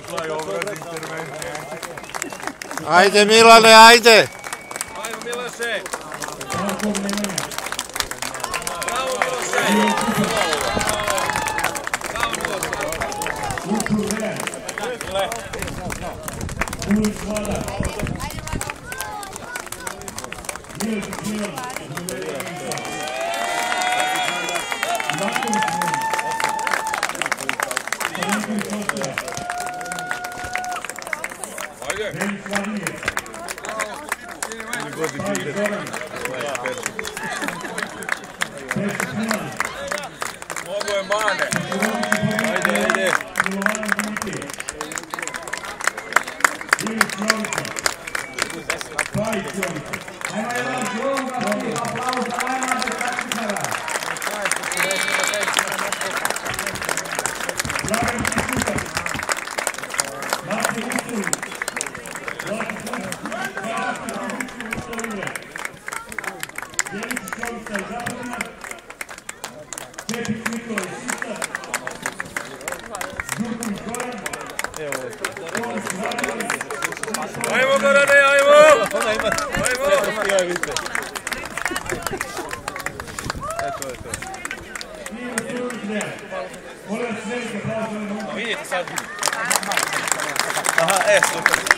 Milan. Ajde Milane, ajde! Ajmo Miloše! Bravo Miloše! Bravo Miloše! Ajmo Gorane, ajmo! Ajmo! Nije Vasilović Dejan. Molim vas velike aplauz za ovaj moment. Vidite sad. Aha, e, super.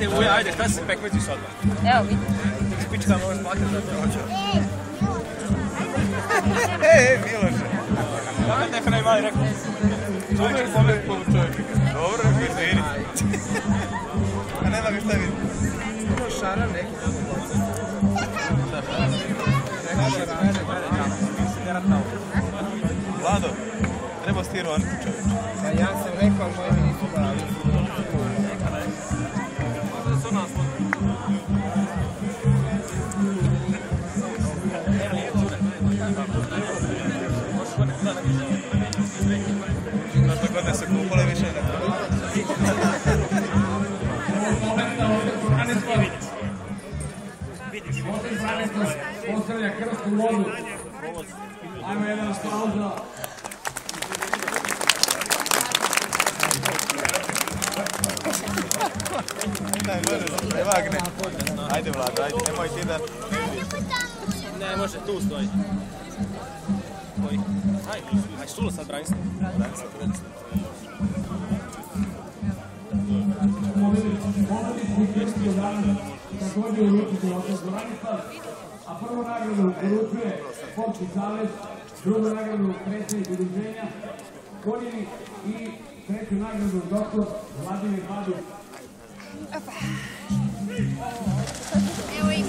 ćete uja, ajde, šta se pekmeti sad? Evo vidi. Pička možeš plakat za to. E, Miloše. Kako neka ne mali rekao? Čovjek je pogled polu čovjek. Dobro, rekao je vidi. A nema ga šta vidi. Šara neki. Vlado, treba stiru Anku čovječ. Pa ja sam rekao, moji mi nisu dali. Se kupale više ne treba. Vodu. Ajmo jedan za Daj, može, ne vagne. Ajde Vlado, ajde, nemoj ti da... Ne, može, tu stoji. Koji? Aj, aj, sulo sad od Branislav, a prvu nagradu uručuje Sportski savez, drugu nagradu predsjednik udruženja Konjini i treću nagradu doktor Vladimir Mladić. Evo ih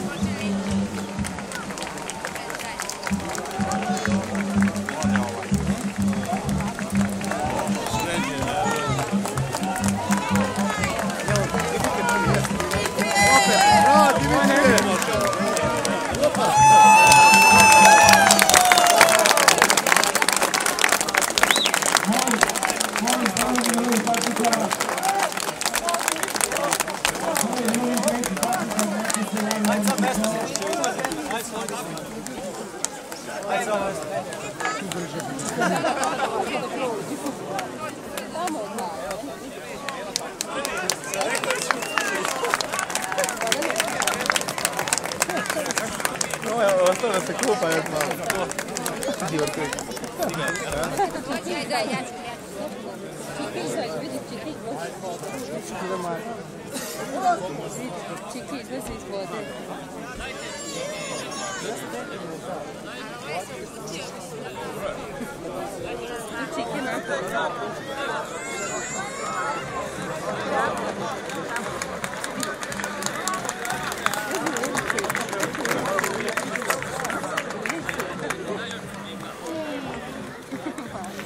Осталось клуб, поэтому. Девушка. Да, да, я takmičara, neki se javljaju. Ovo je ostalo da se kupa još malo. Vidi Orković. Da, ja ću Čekaj, vidi, čekaj. Čekaj, izlazi iz vode. Čekaj, na.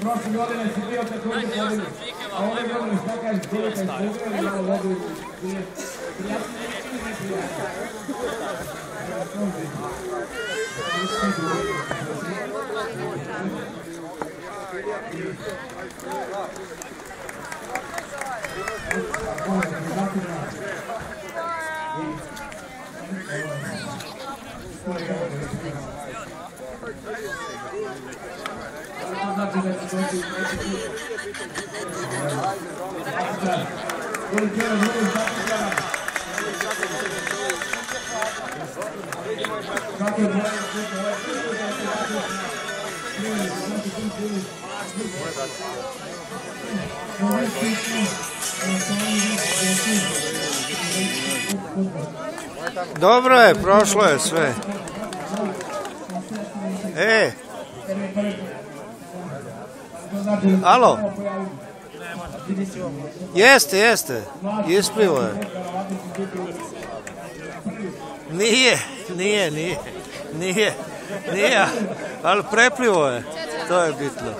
Prošle godine si bio također pobjednik, a ove godine Dobro je, prošlo je sve. E, alo. Jeste, jeste. Isplivo je. Nije, nije, nije. Nije, nije, ali preplivo je. To je bitno.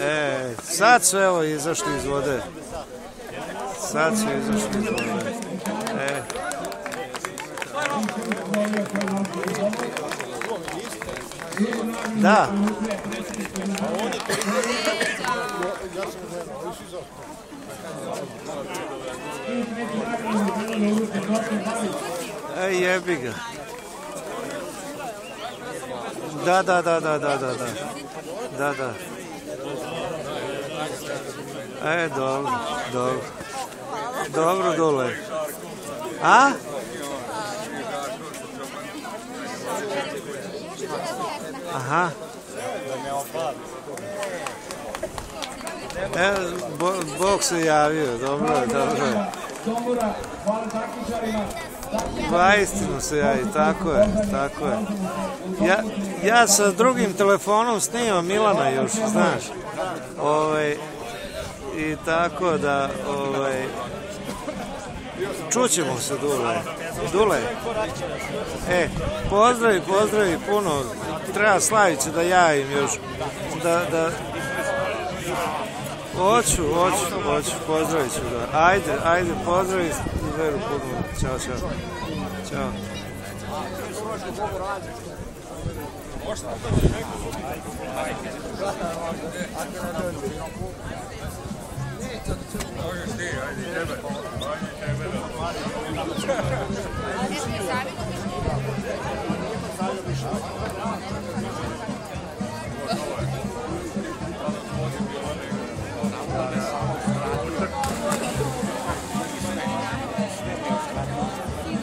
E, sad su evo izašli iz vode. Sad su izašli iz vode. E. Da. E, jebi ga. Da, da, da, da, da, da, da. Da, da. E, dobro, dobro. Dobro dole. A? Aha. E, bo, Bog se javio, dobro je, dobro je. Pa istinu se javi, tako je, tako je. Ja, ja sa drugim telefonom snimam Milana još, znaš. Ovaj, I tako da, ovaj, čućemo se Dule. Dule. E, pozdravi, pozdravi puno. Treba Slaviću da javim još. Da, da, Hoću, hoću, hoću, pozdravit ću ga. Ajde, ajde, pozdravi Veru puno. Ćao, čao. Ćao.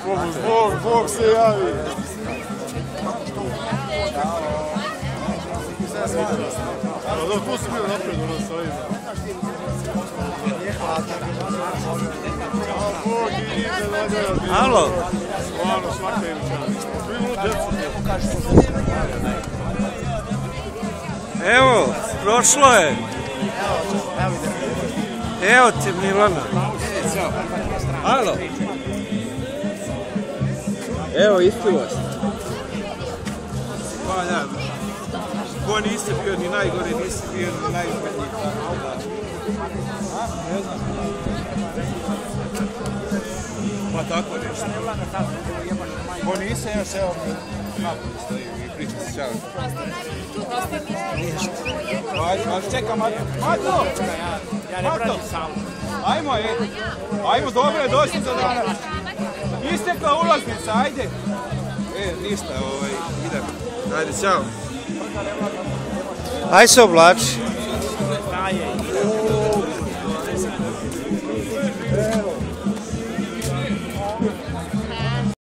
Bog, Bog se javi. Da, tu si bio napred, ono sa ovim. A Bog, idi se nadjela. Alo, Stvarno, svaka ili čast. Tu imamo djecu. evo, prošlo je. Evo ti Milana. Alo. Evo, ispilo se. Pa da, ko nisi bio ni najgore, nisi bio ni najbolji. Ne znam. Pa tako nešto. Ko nisi, evo napoli stoji i priča se čao. Ajde, ajde, čekam, Mato. Mato! Ja ne pratim sam. Ajmo. Ajmo, dobro je došli za danas. Istekla ulaznica, ajde. E, ništa, ovaj, idem. Ajde, čao. Aj se oblači.